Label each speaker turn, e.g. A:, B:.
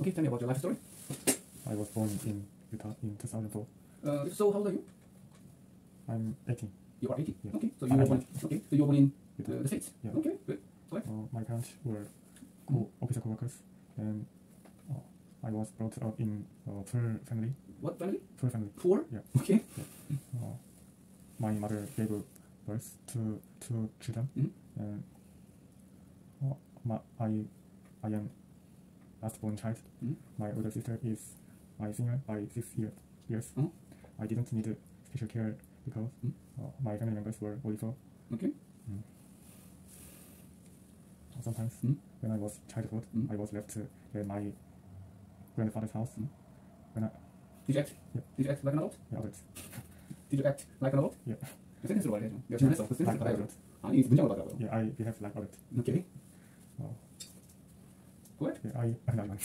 A: Okay, tell me about your life story.
B: I was born in Utah in 2004.
A: Uh, so how old are you?
B: I'm 18.
A: You are 18.
B: Yeah.
A: Okay, so you were born. Okay, so you were born in uh, the states.
B: Yeah.
A: Okay, good.
B: Uh, my parents were co officer co-workers, and uh, I was brought up in a poor family.
A: What family?
B: Poor family.
A: Poor.
B: Yeah.
A: Okay.
B: Uh, my mother gave birth to two children,
A: Mhm.
B: and uh, my, I, I am last born child.
A: Mhm.
B: My older sister is my senior by six year, years.
A: Mhm.
B: I didn't need special care because
A: Mhm.
B: uh, my family members were only four.
A: Okay.
B: Sometimes
A: Mhm.
B: when I was childhood,
A: Mhm.
B: I was left uh, at my grandfather's house.
A: Mhm.
B: When I
A: Did you act?
B: Yeah.
A: Did you act like an adult?
B: yeah, adults.
A: Did you act like an adult?
B: Yeah.
A: 스탠스로 말해야죠. 여친해서 그 스탠스로
B: like
A: 말해야죠.
B: adult.
A: 아니 문장으로 말하라고.
B: Yeah, I behave like adult.
A: Okay. What?
B: Yeah, I, I, I,